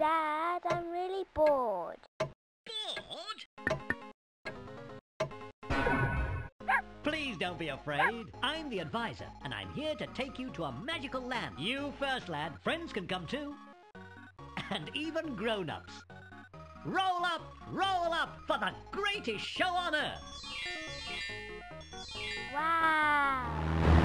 Dad, I'm really bored. Bored? Please don't be afraid. I'm the advisor, and I'm here to take you to a magical land. You first, lad. Friends can come too. And even grown-ups. Roll up, roll up for the greatest show on earth. Wow!